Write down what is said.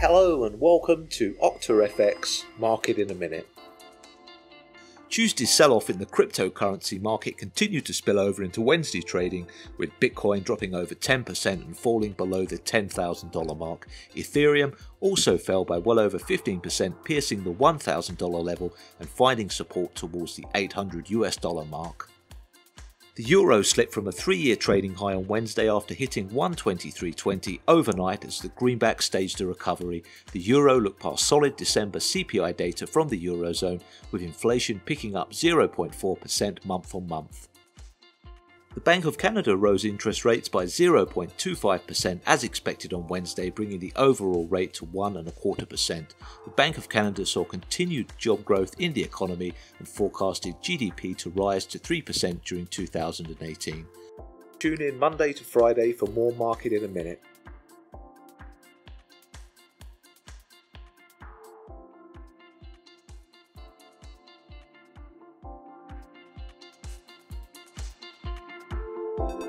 Hello and welcome to OctaFX Market in a Minute. Tuesday's sell off in the cryptocurrency market continued to spill over into Wednesday trading, with Bitcoin dropping over 10% and falling below the $10,000 mark. Ethereum also fell by well over 15%, piercing the $1,000 level and finding support towards the 800 US dollar mark. The euro slipped from a three-year trading high on Wednesday after hitting 123.20 overnight as the greenback staged a recovery. The euro looked past solid December CPI data from the eurozone, with inflation picking up 0.4% month on month. The Bank of Canada rose interest rates by 0.25% as expected on Wednesday, bringing the overall rate to 1.25%. The Bank of Canada saw continued job growth in the economy and forecasted GDP to rise to 3% during 2018. Tune in Monday to Friday for more Market in a Minute. you